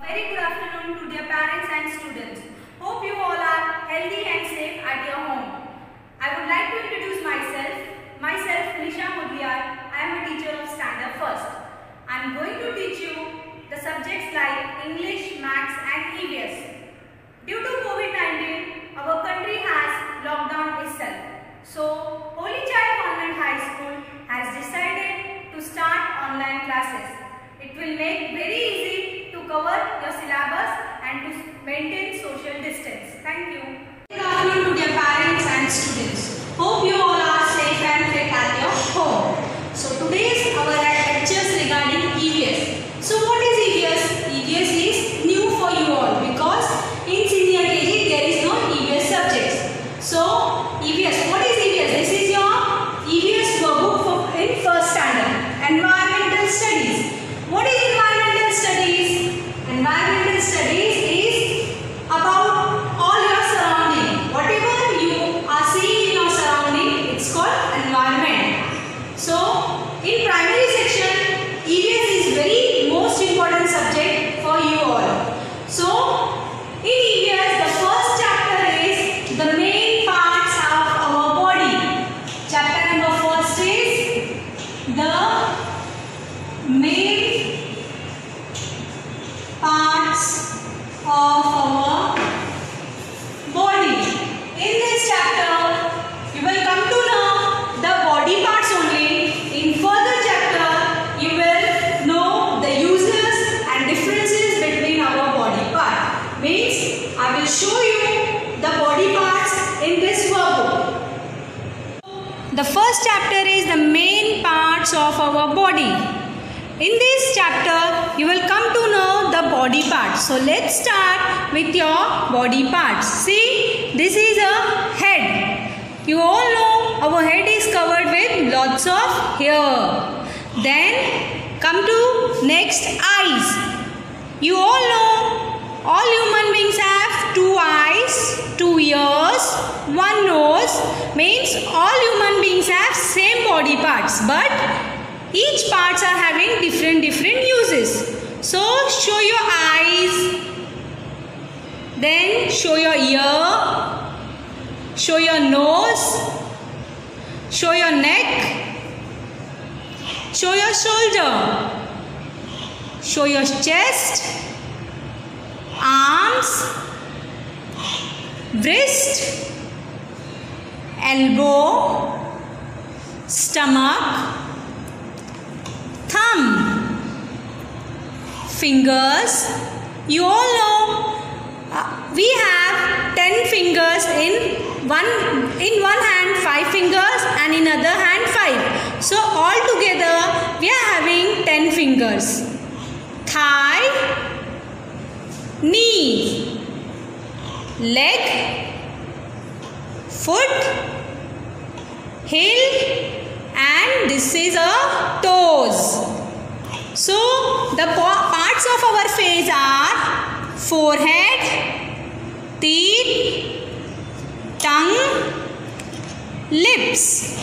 Very good afternoon to dear parents and students. Hope you all are healthy and safe at your home. I would like to introduce myself. Myself Nisha Mudliar. I am a teacher of Standard First. I am going to teach you the subjects like English, Maths and EVS. Due to COVID-19, our country has locked down itself. So, Holy Child Convent High School has decided to start online classes. It will make very easy to cover your syllabus and to maintain social distance. Thank you. Good afternoon to dear parents and students. Hope you all are safe and fit at your home. So today's our lectures regarding EVS. So what is EVS? EVS is new for you all because in senior KG there is no EVS subjects. So EVS, what is EVS? This is your EVS workbook for in first standard. Environmental studies. What is environmental studies? Environmental studies is about all your surrounding. Whatever you are seeing in your surrounding, it's called environment. So, in primary section, EVS is very most important subject for you all. So, in EVS, the first chapter is the main parts of our body. Chapter number first is the main parts of our body. In this chapter, you will come to know the body parts only. In further chapter, you will know the uses and differences between our body part. Means, I will show you the body parts in this workbook. The first chapter is the main parts of our body. In this chapter, you will come to know the body parts. So, let's start with your body parts. See, this is a head. You all know our head is covered with lots of hair. Then, come to next eyes. You all know all human beings have two eyes, two ears, one nose. Means all human beings have same body parts but each parts are having different different uses. So show your eyes, then show your ear, show your nose, show your neck, show your shoulder, show your chest, arms, wrist, elbow, stomach, thumb, fingers. You all know uh, we have 10 fingers in one in one hand 5 fingers and in other hand 5. So all together we are having 10 fingers. Thigh, knee, leg, foot, heel and this is a toes. So the parts of our face are forehead, teeth, tongue, lips.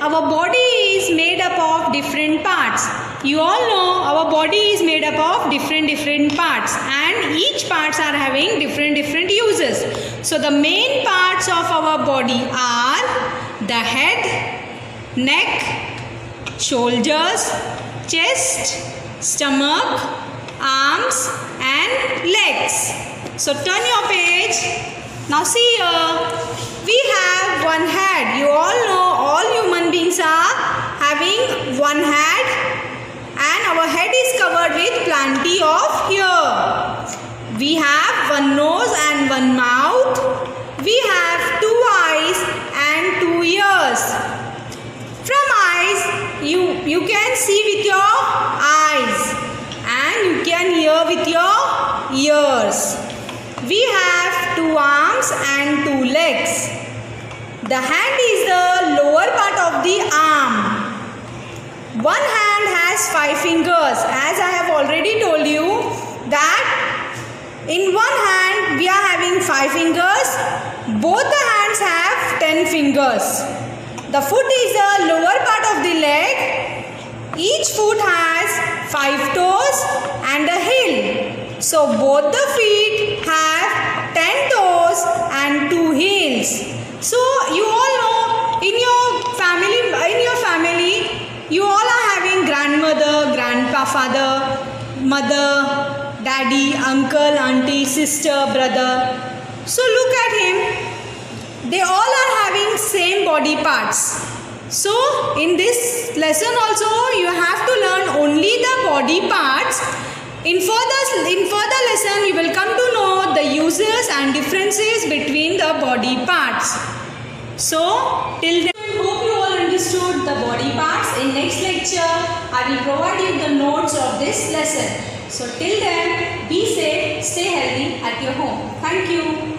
Our body is made up of different parts. You all know our body is made up of different different parts and each parts are having different different uses. So the main parts of our body are the head, neck, shoulders, chest, stomach, arms and legs. So turn your page. Now see here. We have one head. You all know all human beings are having one head and our head is covered with plenty of hair. We have one nose and one mouth. We have two eyes and two ears. From eyes, you, you can see with your eyes and you can hear with your ears. We have two arms and two legs. The hand is the lower part of the arm. One hand has five fingers as I have already told you that in one hand we are having five fingers. Both the hands have ten fingers. The foot is the lower part of the leg. Each foot has five toes and a heel. So both the feet have ten toes and two heels. So grandfather, mother, daddy, uncle, auntie, sister, brother. So look at him. They all are having same body parts. So in this lesson also you have to learn only the body parts. In further, in further lesson you will come to know the uses and differences between the body parts. So till then hope you all understood the body parts. In next lecture I will provide you the notes of this lesson. So till then be safe, stay healthy at your home. Thank you.